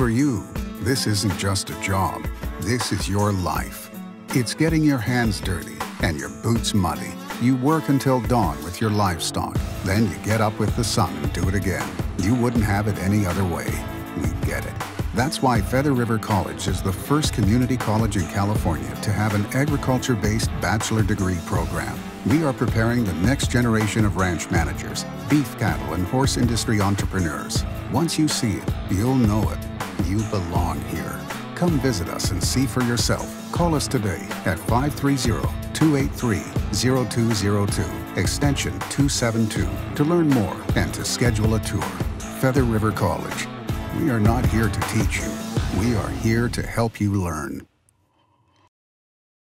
For you, this isn't just a job. This is your life. It's getting your hands dirty and your boots muddy. You work until dawn with your livestock. Then you get up with the sun and do it again. You wouldn't have it any other way. We get it. That's why Feather River College is the first community college in California to have an agriculture-based bachelor degree program. We are preparing the next generation of ranch managers, beef cattle, and horse industry entrepreneurs. Once you see it, you'll know it. You belong here. Come visit us and see for yourself. Call us today at 530-283-0202, extension 272, to learn more and to schedule a tour. Feather River College. We are not here to teach you. We are here to help you learn.